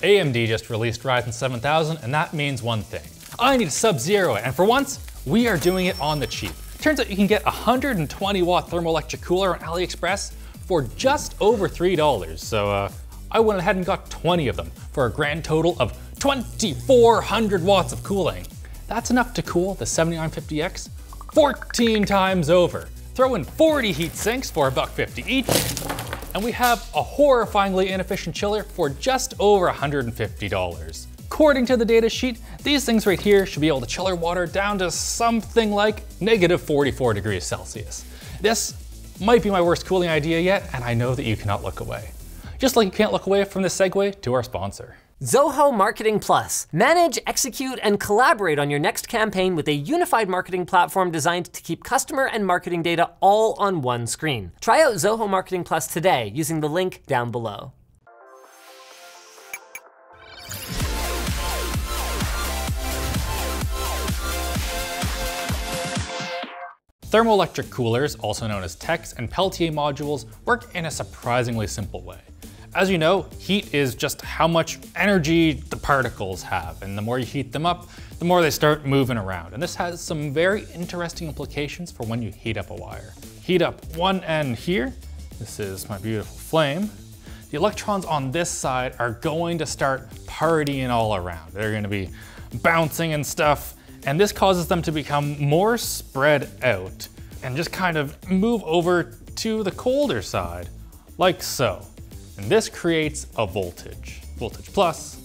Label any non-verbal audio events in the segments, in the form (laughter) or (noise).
AMD just released Ryzen 7000, and that means one thing. I need sub-zero and for once, we are doing it on the cheap. Turns out you can get a 120 watt thermoelectric cooler on AliExpress for just over $3. So uh, I went ahead and got 20 of them for a grand total of 2,400 watts of cooling. That's enough to cool the 7950X 14 times over. Throw in 40 heat sinks for a buck 50 each, and we have a horrifyingly inefficient chiller for just over $150. According to the data sheet, these things right here should be able to chill our water down to something like negative 44 degrees Celsius. This might be my worst cooling idea yet, and I know that you cannot look away. Just like you can't look away from this segue to our sponsor. Zoho Marketing Plus. Manage, execute, and collaborate on your next campaign with a unified marketing platform designed to keep customer and marketing data all on one screen. Try out Zoho Marketing Plus today using the link down below. Thermoelectric coolers, also known as TECs and Peltier modules, work in a surprisingly simple way. As you know, heat is just how much energy the particles have, and the more you heat them up, the more they start moving around. And this has some very interesting implications for when you heat up a wire. Heat up one end here, this is my beautiful flame. The electrons on this side are going to start partying all around. They're gonna be bouncing and stuff, and this causes them to become more spread out and just kind of move over to the colder side, like so. And this creates a voltage. Voltage plus,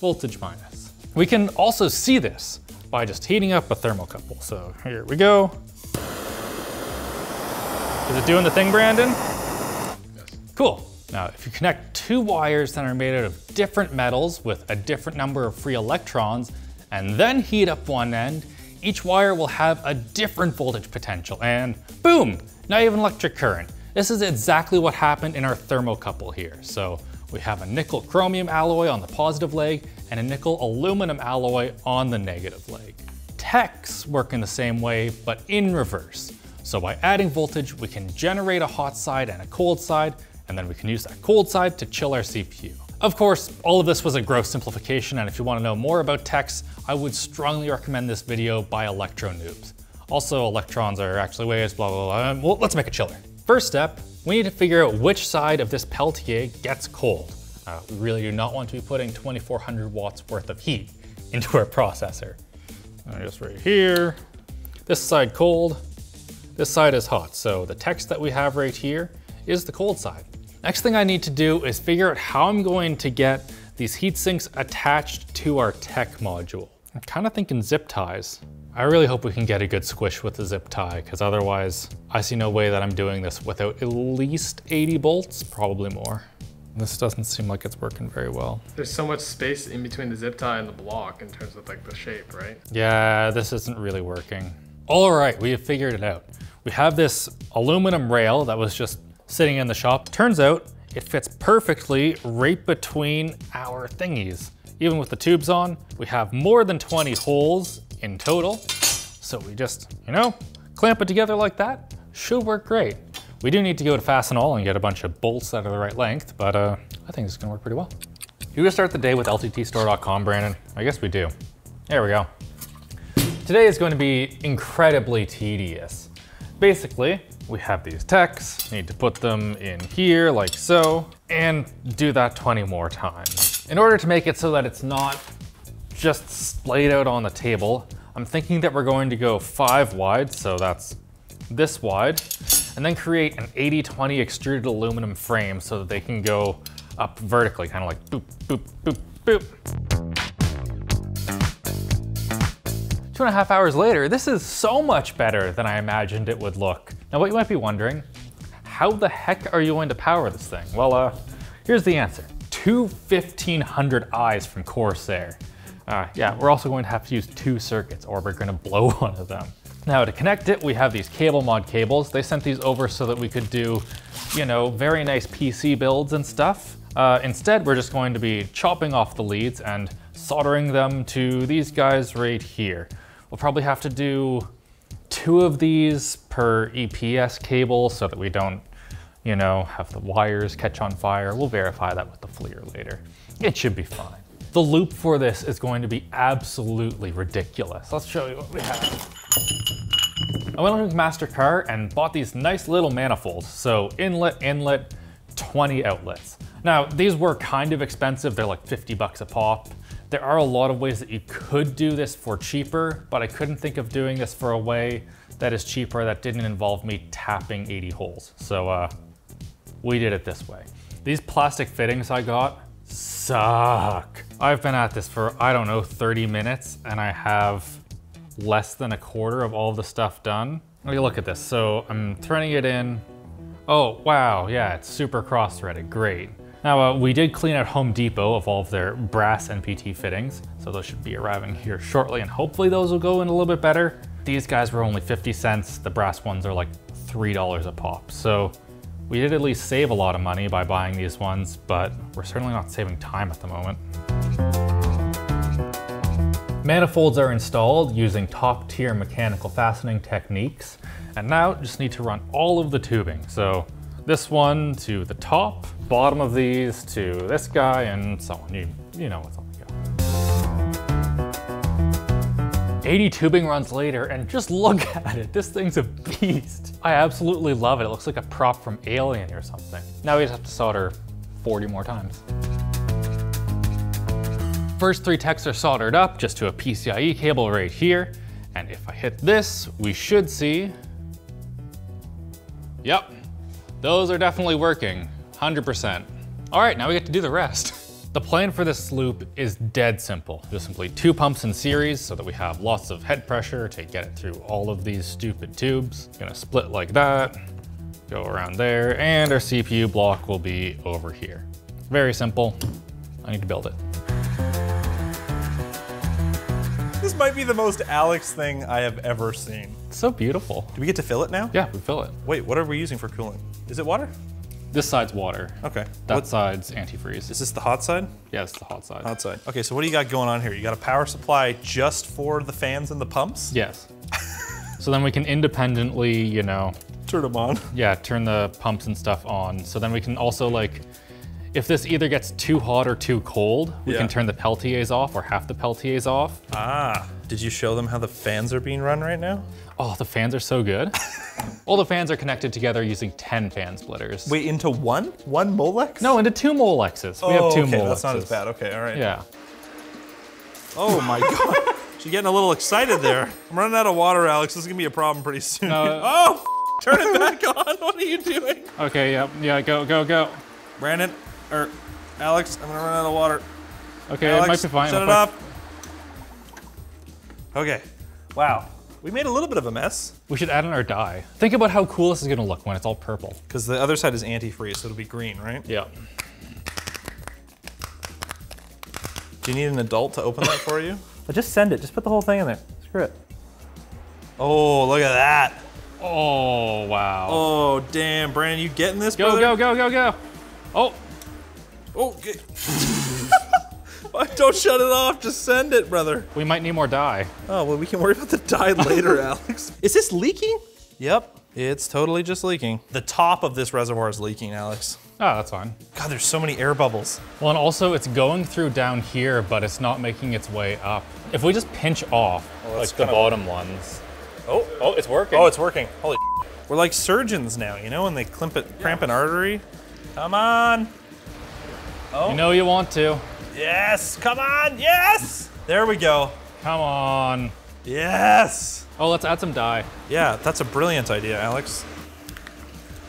voltage minus. We can also see this by just heating up a thermocouple. So here we go. Is it doing the thing, Brandon? Yes. Cool. Now, if you connect two wires that are made out of different metals with a different number of free electrons, and then heat up one end, each wire will have a different voltage potential, and boom, now you have an electric current. This is exactly what happened in our thermocouple here. So we have a nickel chromium alloy on the positive leg and a nickel aluminum alloy on the negative leg. TECs work in the same way, but in reverse. So by adding voltage, we can generate a hot side and a cold side, and then we can use that cold side to chill our CPU. Of course, all of this was a gross simplification, and if you want to know more about TECs, I would strongly recommend this video by Electronoobs. Also, electrons are actually waves, blah, blah, blah. Well, let's make a chiller. First step, we need to figure out which side of this Peltier gets cold. Uh, we really do not want to be putting 2400 watts worth of heat (laughs) into our processor. Uh, just right here, this side cold, this side is hot. So the text that we have right here is the cold side. Next thing I need to do is figure out how I'm going to get these heat sinks attached to our TEC module. I'm kind of thinking zip ties. I really hope we can get a good squish with the zip tie because otherwise I see no way that I'm doing this without at least 80 bolts, probably more. This doesn't seem like it's working very well. There's so much space in between the zip tie and the block in terms of like the shape, right? Yeah, this isn't really working. All right, we have figured it out. We have this aluminum rail that was just sitting in the shop. Turns out it fits perfectly right between our thingies. Even with the tubes on, we have more than 20 holes in total. So we just, you know, clamp it together like that, should work great. We do need to go to Fastenal and get a bunch of bolts that are the right length, but uh, I think this is gonna work pretty well. You gonna start the day with LTTstore.com, Brandon? I guess we do. There we go. Today is going to be incredibly tedious. Basically, we have these TECs, need to put them in here like so, and do that 20 more times. In order to make it so that it's not just splayed out on the table, I'm thinking that we're going to go five wide, so that's this wide, and then create an 80-20 extruded aluminum frame so that they can go up vertically, kind of like boop, boop, boop, boop. Two and a half hours later, this is so much better than I imagined it would look. Now what you might be wondering, how the heck are you going to power this thing? Well, uh, here's the answer. Two 1500 eyes from Corsair. Uh, yeah, we're also going to have to use two circuits or we're gonna blow (laughs) one of them. Now to connect it, we have these CableMod cables. They sent these over so that we could do, you know, very nice PC builds and stuff. Uh, instead, we're just going to be chopping off the leads and soldering them to these guys right here. We'll probably have to do two of these per EPS cable so that we don't, you know, have the wires catch on fire. We'll verify that with the FLIR later. it should be fine. The loop for this is going to be absolutely ridiculous. Let's show you what we have. I went on to McMaster-Carr and bought these nice little manifolds. So inlet, inlet, 20 outlets. Now, these were kind of expensive. They're like 50 bucks a pop. There are a lot of ways that you could do this for cheaper, but I couldn't think of doing this for a way that is cheaper that didn't involve me tapping 80 holes. So uh, we did it this way. These plastic fittings I got suck. I've been at this for, I don't know, 30 minutes and I have less than a quarter of all the stuff done. Look at this. So I'm threading it in. Oh, wow, yeah, it's super cross-threaded, great. Now, uh, we did clean out Home Depot of all of their brass NPT fittings, so those should be arriving here shortly, and hopefully those will go in a little bit better. These guys were only 50 cents. The brass ones are like $3 a pop. So we did at least save a lot of money by buying these ones, but we're certainly not saving time at the moment. Manifolds are installed using top tier mechanical fastening techniques, and now just need to run all of the tubing. So this one to the top, bottom of these to this guy, and so on. You, you know what's 80 tubing runs later, and just look (laughs) at it. This thing's a beast. I absolutely love it. It looks like a prop from Alien or something. Now we just have to solder 40 more times. First three TECs are soldered up just to a PCIe cable right here. And if I hit this, we should see, yep, those are definitely working, 100%. All right, now we get to do the rest. (laughs) The plan for this loop is dead simple. Just simply two pumps in series so that we have lots of head pressure to get it through all of these stupid tubes. Gonna split like that, go around there, and our CPU block will be over here. Very simple. I need to build it. This might be the most Alex thing I have ever seen. It's so beautiful. Do we get to fill it now? Yeah, we fill it. Wait, what are we using for cooling? Is it water? This side's water. Okay. That What- side's antifreeze. is this the hot side? yeah, it's the hot side. Hot side. Okay, so what do you got going on here? You got a power supply just for the fans and the pumps? Yes. (laughs) so then we can independently, you know, Turn them on. yeah, turn the pumps and stuff on. So then we can also like, if this either gets too hot or too cold, we Yeah. can turn the Peltiers off or half the Peltiers off. Ah, did you show them how the fans are being run right now? Oh, the fans are so good. (laughs) All the fans are connected together using 10 fan splitters. Wait, into one? One Molex? No, into two Molexes. We oh, have two okay, Molexes. that's not as bad. Okay, all right. Yeah. Oh my (laughs) god. She's getting a little excited there. I'm running out of water, Alex. This is gonna be a problem pretty soon. No. (laughs) oh, f- turn it back on. What are you doing? Okay, yeah, yeah, go, go, go. Brandon, or Alex, I'm gonna run out of water. Okay, Alex, it might be fine. shut It it might- off. Okay. Wow. We made a little bit of a mess We should add in our dye. Think about how cool this is gonna look when it's all purple. because the other side is antifreeze, so it'll be green, right? Yeah. Do you need an adult to open that for you? (laughs) But just send it. Just put the whole thing in there. Screw it. Oh, look at that. Oh, wow. Oh, damn, Brandon, you getting this, go, brother? go, go, go, go. Oh, Oh, okay. (laughs) Don't shut it off. Just send it, brother. we might need more dye. Oh, well, we can worry about the dye (laughs) later, Alex. Is this leaking? Yep, it's totally just leaking. The top of this reservoir is leaking, Alex. Oh, that's fine. God, there's so many air bubbles. Well, and also it's going through down here, but it's not making its way up. If we just pinch off, oh, like the kinda- bottom ones. Oh, Oh, it's working. oh, it's working. Holy (laughs) We're like surgeons now, you know, when they clamp, it, cramp an artery. Come on. Oh. You know you want to. Yes, come on, yes! There we go. Come on. Yes! Oh, let's add some dye. Yeah, that's a brilliant idea, Alex.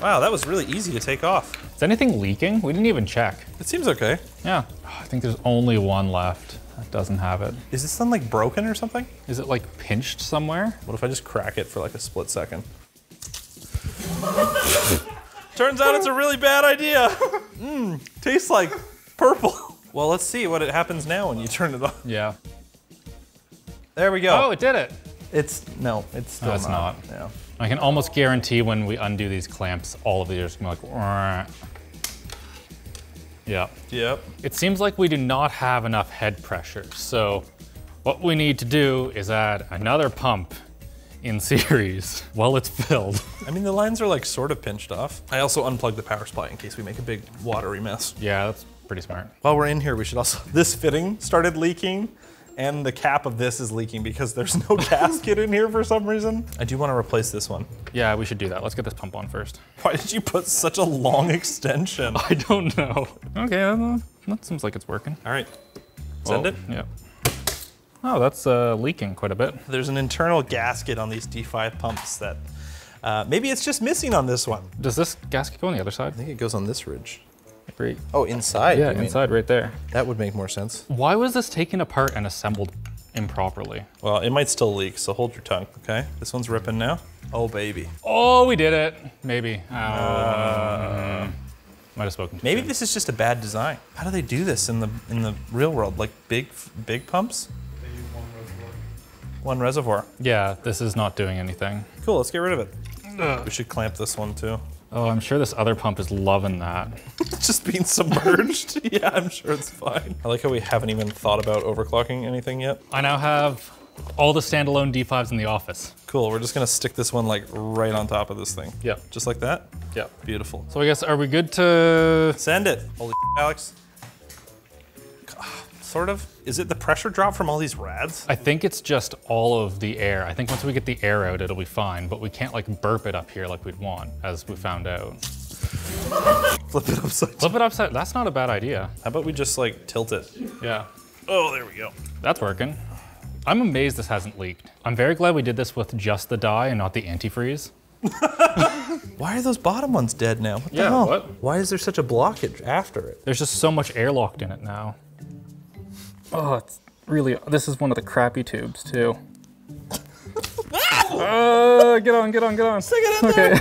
Wow, that was really easy to take off. Is anything leaking? We didn't even check. It seems okay. Yeah. Oh, I think there's only one left that doesn't have it. Is this thing like broken or something? Is it like pinched somewhere? What if I just crack it for like a split second? (laughs) Turns out it's a really bad idea. (laughs) Mmm, tastes like purple. (laughs) Well, let's see what it happens now when you turn it on. Yeah. There we go. Oh, it did it. it's no, it's still No, it's not. Yeah. I can almost guarantee when we undo these clamps, all of these are just gonna be like, "Wah." yeah. Yep. It seems like we do not have enough head pressure. So what we need to do is add another pump in (laughs) series while it's filled. I mean, the lines are like sort of pinched off. I also unplugged the power supply in case we make a big watery mess. yeah, that's pretty smart. While we're in here, we should also, (laughs) this fitting started leaking and the cap of this is leaking because there's no (laughs) gasket in here for some reason. I do want to replace this one. Yeah, we should do that. Let's get this pump on first. Why did you put such a long extension? (laughs) I don't know. Okay, uh, that seems like it's working. All right, send Oh, it. Yep. Oh, that's uh, leaking quite a bit. There's an internal gasket on these D5 pumps that uh, maybe it's just missing on this one. Does this gasket go on the other side? I think it goes on this ridge. Great. Oh, inside. Yeah, you mean. inside right there. That would make more sense. Why was this taken apart and assembled improperly? Well, it might still leak, so hold your tongue, okay? This one's ripping now. Oh, baby. Oh, we did it. Maybe. Oh, mm, might have spoken. too Maybe soon. this is just a bad design. How do they do this in the in the real world? Like big big pumps? They use one reservoir. One reservoir. Yeah, this is not doing anything. Cool, let's get rid of it. We should clamp this one too. Oh, I'm sure this other pump is loving that. It's (laughs) just being submerged. (laughs) yeah, I'm sure it's fine. I like how we haven't even thought about overclocking anything yet. I now have all the standalone D5s in the office. Cool, we're just gonna stick this one like right on top of this thing. Yep. Just like that? Yep. Beautiful. So I guess, are we good to... Send it. Holy (laughs) Alex. Sort of. Is it the pressure drop from all these rads? I think it's just all of the air. I think once we get the air out, it'll be fine, but we can't like burp it up here like we'd want, as we found out. (laughs) Flip it upside down. Flip it upside, that's not a bad idea. How about we just like tilt it? Yeah, Oh, there we go. that's working. I'm amazed this hasn't leaked. I'm very glad we did this with just the dye and not the antifreeze. (laughs) Why are those bottom ones dead now? What the Yeah, hell? what? Why is there such a blockage after it? There's just so much air locked in it now. Oh, it's really, this is one of the crappy tubes too. (laughs) uh, get on, get on, get on. okay, (laughs)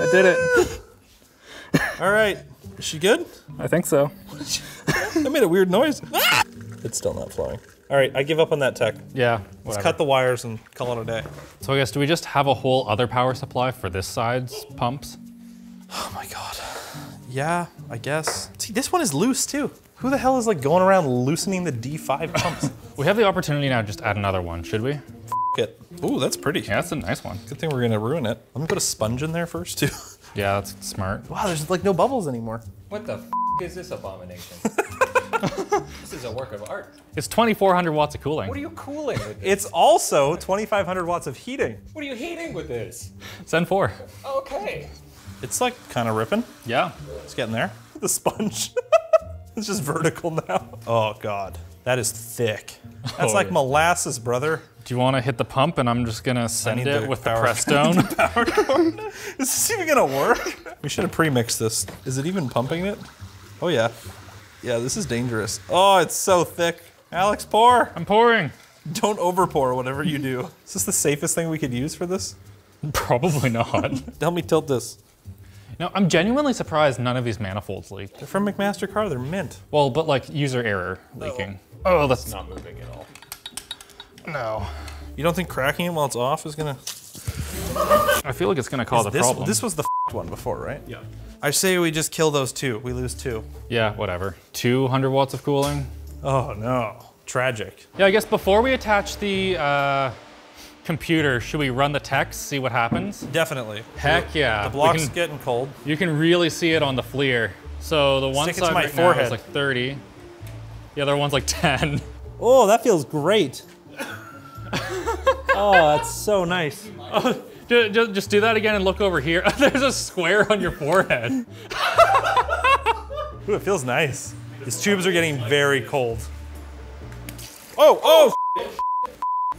I did it. (laughs) All right. Is she good? I think so. That made a weird noise. it's still not flowing. All right, I give up on that TEC. Yeah, Let's cut the wires and call it a day. So I guess, do we just have a whole other power supply for this side's pumps? Oh my god. Yeah, I guess. See, this one is loose too. Who the hell is like going around loosening the D5 pumps? (laughs) We have the opportunity now to just add another one, should we? F- it. Ooh, that's pretty. Yeah, that's a nice one. Good thing we're gonna ruin it. Let me put a sponge in there first too. (laughs) Yeah, that's smart. wow, there's like no bubbles anymore. What the f is this abomination? (laughs) this is a work of art. It's 2,400 watts of cooling. What are you cooling with this? It's also 2,500 watts of heating. What are you heating with this? Zen 4. Okay. It's like kind of ripping. Yeah. It's getting there. The sponge. It's just vertical now. Oh god, that is thick. That's Oh, like yeah. molasses, brother. Do you want to hit the pump and I'm just gonna send it the with the Prestone? (laughs) Power cord. (laughs) Is this even gonna work? We should have pre-mixed this. Is it even pumping it? Oh yeah. Yeah, this is dangerous. Oh, it's so thick. Alex, pour. I'm pouring. Don't over pour whatever you do. Is this the safest thing we could use for this? (laughs) Probably not. Help me tilt this. No, I'm genuinely surprised none of these manifolds leaked. They're from McMaster-Carr. They're mint. Well, but like user error leaking. Oh, that's Not moving at all. no. You don't think cracking it while it's off is gonna? I feel like it's gonna cause a this, problem. this was the one before, right? Yeah. I say we just kill those two. We lose two. yeah, whatever. 200 watts of cooling. Oh no. Tragic. Yeah, I guess before we attach the uh, computer, should we run the TECs, see what happens? Definitely. Heck yeah. The We block's can- getting cold. You can really see it on the FLIR. So the one Stick it side my right now is like 30. The other one's like 10. (laughs) Oh, that feels great. (laughs) oh, that's so nice. Oh, ju- ju- Just do that again and look over here. (laughs) There's a square on your forehead. Ooh, it feels nice. These tubes are getting very cold. Oh, oh!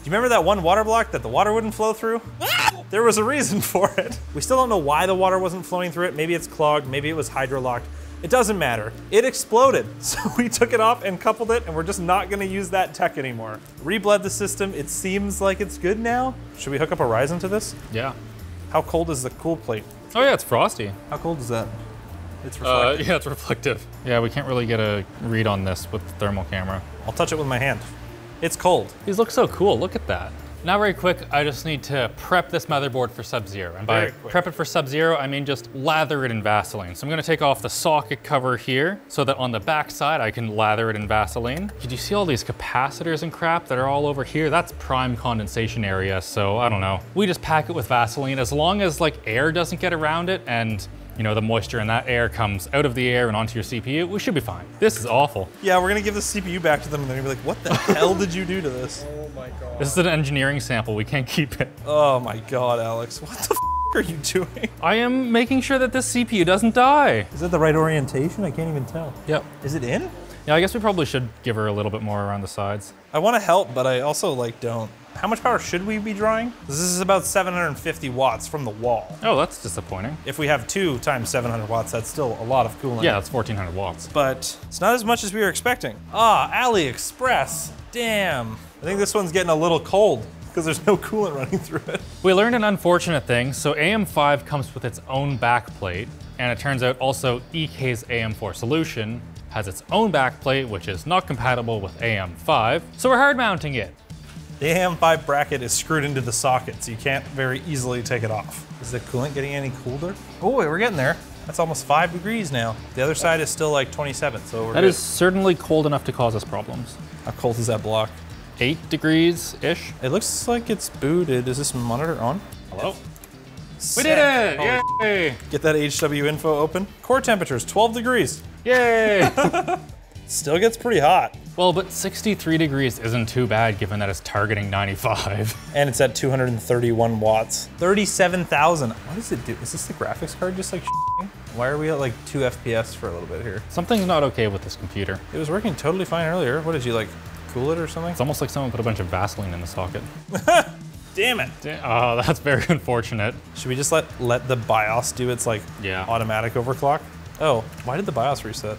Do you remember that one water block that the water wouldn't flow through? (laughs) There was a reason (laughs) for it. We still don't know why the water wasn't flowing through it. Maybe it's clogged, maybe it was hydrolocked. It doesn't matter. It exploded. (laughs) So we took it off and coupled it, and we're just not gonna use that TEC anymore. Rebled the system. It seems like it's good now. Should we hook up a Ryzen to this? Yeah. How cold is the cool plate? Oh yeah, it's frosty. How cold is that? It's Uh, reflective. yeah, it's reflective. Yeah, we can't really get a read on this with the thermal camera. I'll touch it with my hand. It's cold. These look so cool. Look at that. Now, very quick, I just need to prep this motherboard for Sub-Zero. And by prep it for Sub-Zero, I mean just lather it in Vaseline. So I'm gonna take off the socket cover here so that on the back side, I can lather it in Vaseline. Did you see all these capacitors and crap that are all over here? That's prime condensation area, so I don't know. We just pack it with Vaseline as long as like air doesn't get around it and you know, the moisture in that air comes out of the air and onto your CPU, we should be fine. This is awful. Yeah, we're gonna give the CPU back to them and they're gonna be like, what the (laughs) hell did you do to this? Oh my god. This is an engineering sample, we can't keep it. Oh my god, Alex. What the f are you doing? I am making sure that this CPU doesn't die. Is that the right orientation? I can't even tell. Yep. Is it in? Yeah, I guess we probably should give her a little bit more around the sides. I want to help, but I also like don't. How much power should we be drawing? This is about 750 watts from the wall. Oh, that's disappointing. If we have two times 700 watts, that's still a lot of cooling. Yeah, that's 1400 watts. But it's not as much as we were expecting. Ah, AliExpress. Damn. I think this one's getting a little cold because there's no coolant (laughs) running through it. We learned an unfortunate thing. So AM5 comes with its own backplate, and it turns out also EK's AM4 solution has its own backplate, which is not compatible with AM5. So we're hard mounting it. The AM5 bracket is screwed into the socket, so you can't very easily take it off. Is the coolant getting any cooler? Oh, we're getting there. That's almost five degrees now. The other side is still like 27, so we're That good. is certainly cold enough to cause us problems. How cold is that block? Eight degrees-ish. It looks like it's booted. Is this monitor on? Hello? We did it! Holy Yay! Get that HWiNFO open. Core temperature is 12 degrees. Yay! (laughs) Still gets pretty hot. well, but 63 degrees isn't too bad given that it's targeting 95. (laughs) And it's at 231 watts. 37,000. What does it do? Is this the graphics card just like ing? Why are we at like 2 FPS for a little bit here? Something's not okay with this computer. It was working totally fine earlier. What did you like, cool it or something? It's almost like someone put a bunch of Vaseline in the socket. (laughs) Damn it. Oh, that's very (laughs) unfortunate. Should we just let let the BIOS do its like Yeah. automatic overclock? Oh, why did the BIOS reset?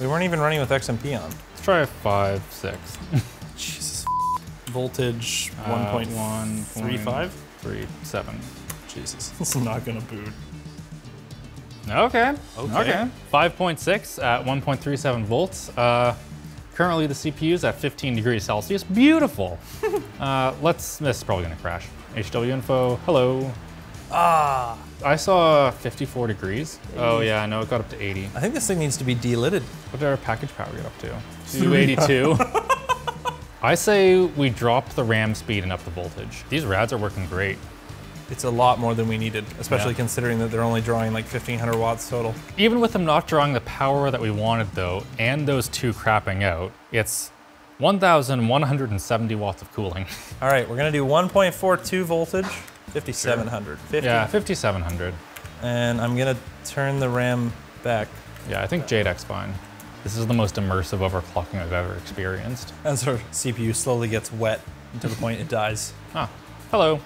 We weren't even running with XMP on. Let's try a five, six. (laughs) Jesus. Voltage Uh, 1.35? Three, seven. Jesus. (laughs) This is not gonna boot. Okay. Okay. 5.6 at 1.37 volts. Uh, currently the CPU is at 15 degrees Celsius. Beautiful. (laughs) uh, let's, this is probably gonna crash. HWiNFO, hello. Ah. I saw 54 degrees. Oh yeah, no, it got up to 80. I think this thing needs to be delidded. What did our package power get up to? (laughs) 282. I say we drop the RAM speed and up the voltage. These rads are working great. It's a lot more than we needed, especially Yeah. considering that they're only drawing like 1500 watts total. Even with them not drawing the power that we wanted though, and those two crapping out, it's 1,170 watts of cooling. (laughs) All right, we're gonna do 1.42 voltage, 5700. 50. yeah, 5,700. And I'm gonna turn the RAM back. Yeah, I think JEDEC's fine. This is the most immersive overclocking I've ever experienced. As our CPU slowly gets wet to the point it dies. Ah, hello.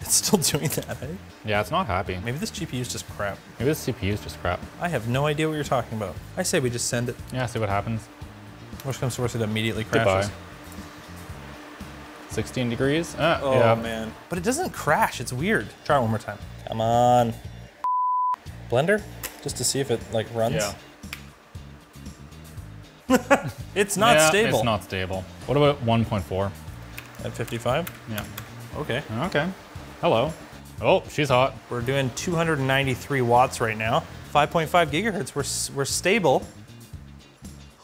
It's still doing that, eh? Yeah, it's not happy. Maybe this GPU is just crap. Maybe this CPU is just crap. I have no idea what you're talking about. I say we just send it. Yeah, see what happens. Worst comes to worst, it immediately Goodbye. Crashes. 16 degrees. Ah, Oh yeah. man. But it doesn't crash, it's weird. Try it one more time. Come on. Blender? Just to see if it like runs. Yeah. (laughs) It's not Yeah, stable. It's not stable. What about 1.4? At 55? Yeah. Okay. Okay. Hello. Oh, she's hot. We're doing 293 watts right now. 5.5 gigahertz. We're, we're stable.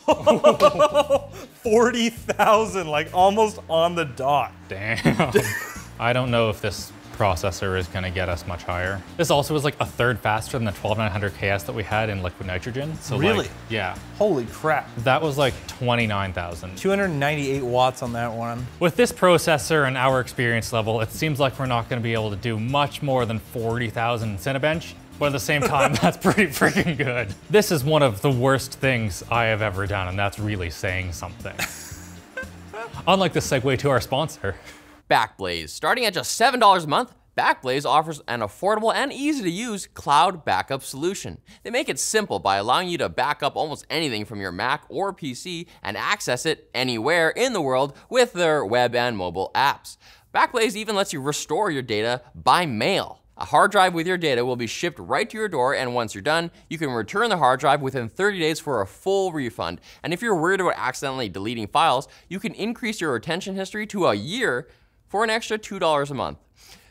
(laughs) (laughs) 40,000, like almost on the dot. Damn. (laughs) I don't know if this processor is gonna get us much higher. This also is like a third faster than the 12900 KS that we had in liquid nitrogen. So like, Really? yeah, Holy crap. that was like 29,000. 298 watts on that one. With this processor and our experience level, it seems like we're not gonna be able to do much more than 40,000 Cinebench. But at the same time, (laughs) that's pretty freaking good. This is one of the worst things I have ever done, and that's really saying something. (laughs) Unlike the segue to our sponsor. Backblaze. Starting at just $7 a month, Backblaze offers an affordable and easy to use cloud backup solution. They make it simple by allowing you to back up almost anything from your Mac or PC and access it anywhere in the world with their web and mobile apps. Backblaze even lets you restore your data by mail. A hard drive with your data will be shipped right to your door, and once you're done, you can return the hard drive within 30 days for a full refund. And if you're worried about accidentally deleting files, you can increase your retention history to a year for an extra $2 a month.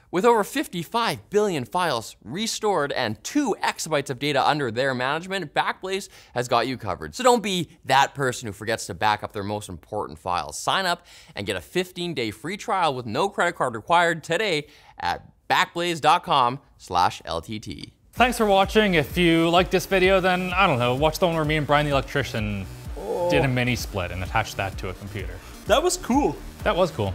With over 55 billion files restored and 2 exabytes of data under their management, Backblaze has got you covered. So don't be that person who forgets to back up their most important files. Sign up and get a 15-day free trial with no credit card required today at backblaze.com/ltt. Thanks for watching. If you like this video, then I don't know, watch the one where me and Brian the electrician did a oh. mini split and attached that to a computer. That was cool. That was cool.